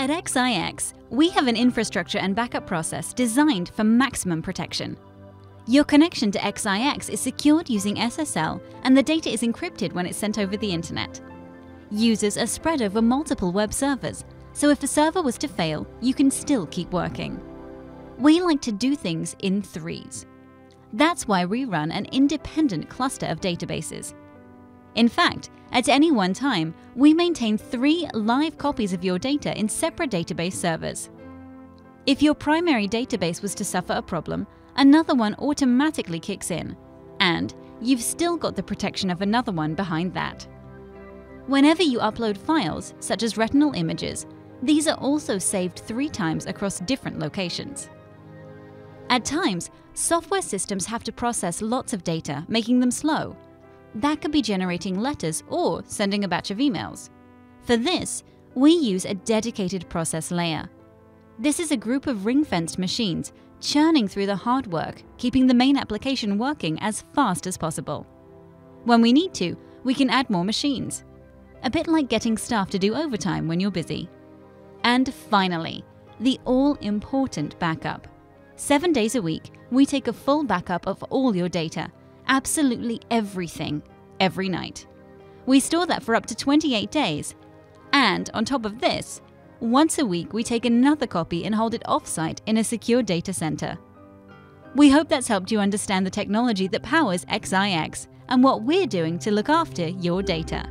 At XEYEX, we have an infrastructure and backup process designed for maximum protection. Your connection to XEYEX is secured using SSL and the data is encrypted when it's sent over the internet. Users are spread over multiple web servers, so if a server was to fail, you can still keep working. We like to do things in threes. That's why we run an independent cluster of databases. In fact, at any one time, we maintain three live copies of your data in separate database servers. If your primary database was to suffer a problem, another one automatically kicks in, and you've still got the protection of another one behind that. Whenever you upload files, such as retinal images, these are also saved three times across different locations. At times, software systems have to process lots of data, making them slow, that could be generating letters or sending a batch of emails. For this, we use a dedicated process layer. This is a group of ring-fenced machines churning through the hard work, keeping the main application working as fast as possible. When we need to, we can add more machines. A bit like getting staff to do overtime when you're busy. And finally, the all-important backup. Seven days a week, we take a full backup of all your data absolutely everything every night. We store that for up to 28 days. And on top of this, once a week we take another copy and hold it offsite in a secure data center. We hope that's helped you understand the technology that powers XEYEX and what we're doing to look after your data.